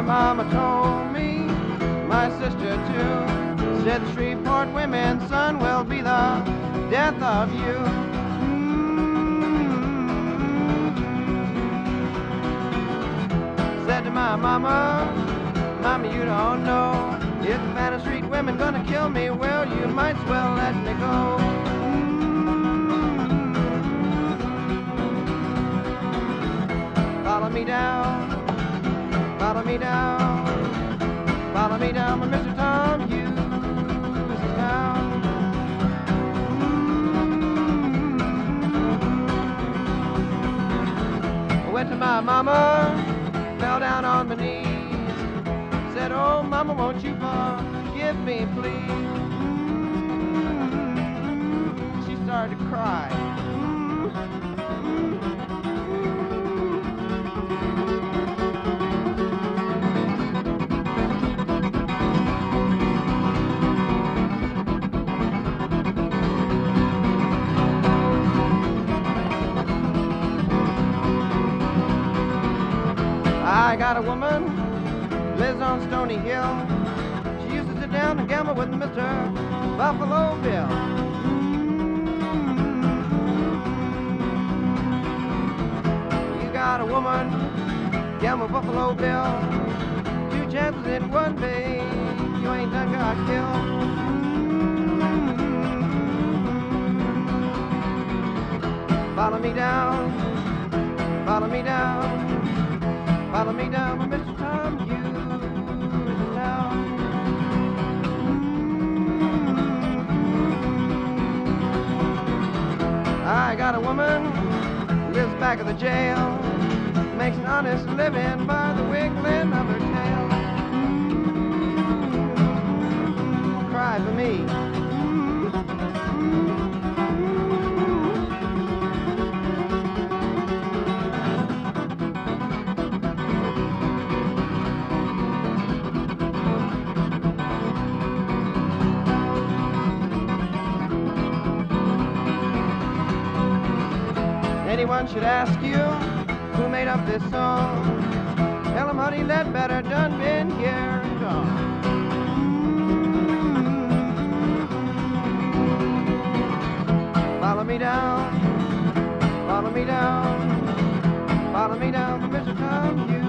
My mama told me, my sister too, said Shreveport women's son will be the death of you. Mm. Said to my mama, Mama, you don't know. If the Fannin Street women gonna kill me, well, you might as well let me go. Follow me down, me down, follow me down, Mr. Tom Hughes is down. I went to my mama, fell down on my knees, said, Oh, mama, won't you forgive me, please? She started to cry. Got a woman, lives on Stony Hill. She used to sit down and gamble with Mr. Buffalo Bill. Mm-hmm. You got a woman, gamble Buffalo Bill. Two chances in one day, you ain't done got killed. Mm-hmm. Follow me down, follow me down. Follow me down, Mr. Tom Hughes is down. I got a woman, lives back of the jail, makes an honest living by the wiggling of her tail. Mm-hmm. Cry for me. Anyone should ask you who made up this song, tell them Huddie Ledbetter done been here and gone. Follow me down, follow me down, follow me down, Hughes down.